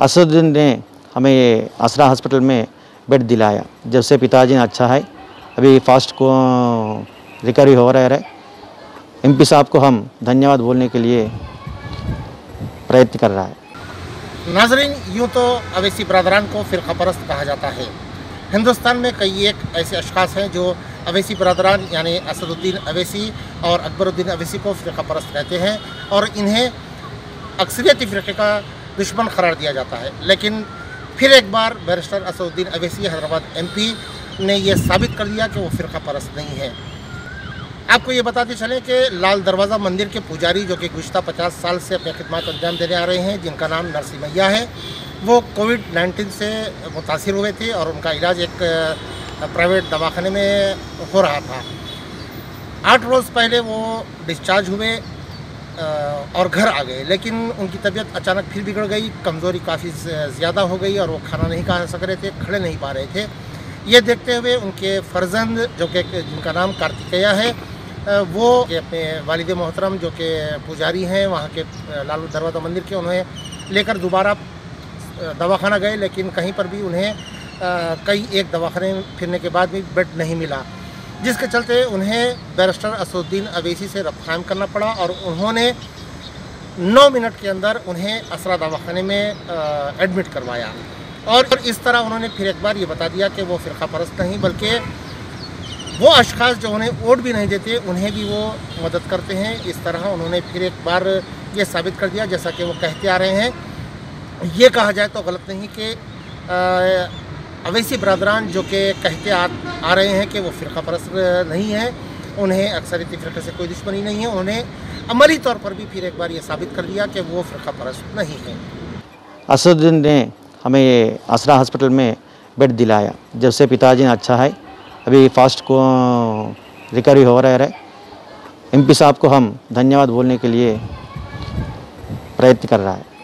असदुद्दीन ने हमें असरा हॉस्पिटल में बेड दिलाया। जब से पिताजी ने अच्छा है, अभी फास्ट को, रिकवरी हो रहा है एमपी साहब को हम धन्यवाद बोलने के लिए प्रयत्न कर रहा है। नाजरीन, यूँ तो अवैसी बरदरान को फ़िरका परस्त कहा जाता है। हिंदुस्तान में कई एक ऐसे अशखास हैं जो अवैसी बरदरान, यानी असदुद्दीन अवैसी और अकबरुद्दीन अवैसी को फ़िरका परस्त कहते हैं और इन्हें अक्सरियती फ़िरक़े का दुश्मन करार दिया जाता है। लेकिन फिर एक बार बैरिस्टर असदुद्दीन अवैसी, हैदराबाद एमपी ने यह साबित कर दिया कि वो फ़िरका परस्त नहीं है। आपको ये बताते चलें कि लाल दरवाज़ा मंदिर के पुजारी, जो कि गुज्तर पचास साल से अपनी खिदमत अंजाम देने आ रहे हैं, जिनका नाम नरसी मैया है, वो कोविड 19 से मुतासर हुए थे और उनका इलाज एक प्राइवेट दवाखाने में हो रहा था। आठ रोज़ पहले वो डिस्चार्ज हुए और घर आ गए। लेकिन उनकी तबीयत अचानक फिर बिगड़ गई, कमज़ोरी काफ़ी ज़्यादा हो गई और वो खाना नहीं खा सक रहे थे, खड़े नहीं पा रहे थे। ये देखते हुए उनके फ़र्जंद, जो कि जिनका नाम कार्तिकेया है वो अपने वालद मोहतरम, जो कि पुजारी हैं, वहाँ के लालू दरवाज़ा मंदिर के उन्हें लेकर दोबारा दवाखाना गए। लेकिन कहीं पर भी उन्हें कई एक दवाखाने फिरने के बाद भी बेड नहीं मिला। जिसके चलते उन्हें बैरिस्टर असुद्दीन अवेसी से रब्ताम करना पड़ा और उन्होंने नौ मिनट के अंदर उन्हें असरा दवाखाने में एडमिट करवाया। और इस तरह उन्होंने फिर एक बार ये बता दिया कि वो फ़िरका परस्त नहीं, बल्कि वो अशखास जो उन्हें वोट भी नहीं देते, उन्हें भी वो मदद करते हैं। इस तरह उन्होंने फिर एक बार ये साबित कर दिया, जैसा कि वो कहते आ रहे हैं। ये कहा जाए तो गलत नहीं कि अवैसी बरदरान जो कि कहते आ, आ रहे हैं कि वो फ़िरका परस्त नहीं है उन्हें अक्सरियती फ़िरक़े से कोई दुश्मनी नहीं है उन्होंने अमली तौर पर भी फिर एक बार ये साबित कर दिया कि वो फ़िरका परस्त नहीं है। असदुद्दीन ने हमें आसरा हॉस्पिटल में बेड दिलाया जब से पिताजी ने अच्छा है। अभी फास्ट को रिकवरी हो रहा है एमपी साहब को हम धन्यवाद बोलने के लिए प्रयत्न कर रहा है।